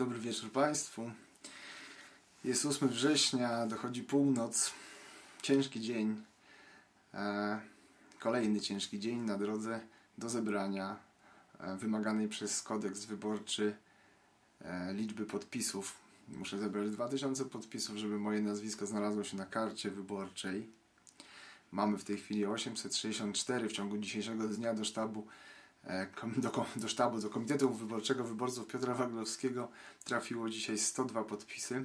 Dobry wieczór Państwu. Jest 8 września, dochodzi północ. Ciężki dzień. E, kolejny ciężki dzień na drodze do zebrania e, wymaganej przez kodeks wyborczy e, liczby podpisów. Muszę zebrać 2000 podpisów, żeby moje nazwisko znalazło się na karcie wyborczej. Mamy w tej chwili 864 w ciągu dzisiejszego dnia do sztabu do, do sztabu, do Komitetu Wyborczego Wyborców Piotra Waglowskiego trafiło dzisiaj 102 podpisy.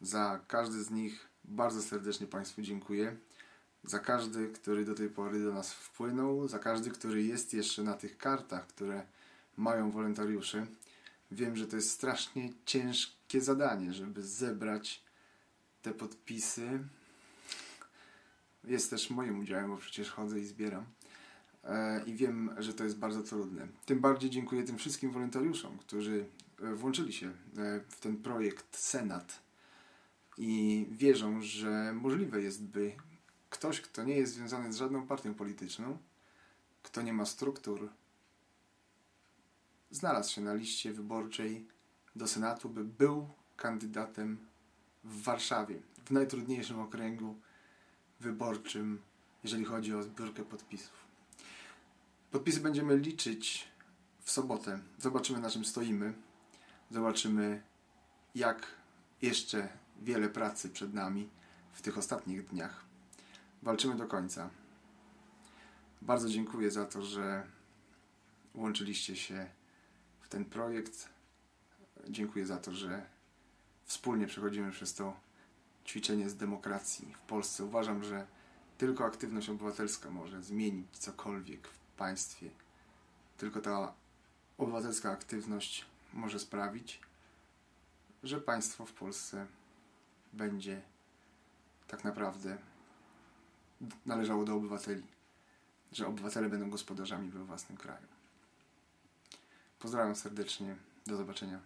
Za każdy z nich bardzo serdecznie Państwu dziękuję. Za każdy, który do tej pory do nas wpłynął, za każdy, który jest jeszcze na tych kartach, które mają wolontariuszy. Wiem, że to jest strasznie ciężkie zadanie, żeby zebrać te podpisy. Jest też moim udziałem, bo przecież chodzę i zbieram. E, i wiem, że to jest bardzo trudne. Tym bardziej dziękuję tym wszystkim wolontariuszom, którzy e, włączyli się e, w ten projekt Senat i wierzą, że możliwe jest, by ktoś, kto nie jest związany z żadną partią polityczną, kto nie ma struktur, znalazł się na liście wyborczej do Senatu, by był kandydatem w Warszawie, w najtrudniejszym okręgu wyborczym, jeżeli chodzi o zbiórkę podpisów. Podpisy będziemy liczyć w sobotę. Zobaczymy na czym stoimy. Zobaczymy jak jeszcze wiele pracy przed nami w tych ostatnich dniach. Walczymy do końca. Bardzo dziękuję za to, że łączyliście się w ten projekt. Dziękuję za to, że wspólnie przechodzimy przez to ćwiczenie z demokracji w Polsce. Uważam, że tylko aktywność obywatelska może zmienić cokolwiek w państwie. Tylko ta obywatelska aktywność może sprawić, że państwo w Polsce będzie tak naprawdę należało do obywateli, że obywatele będą gospodarzami we własnym kraju. Pozdrawiam serdecznie, do zobaczenia.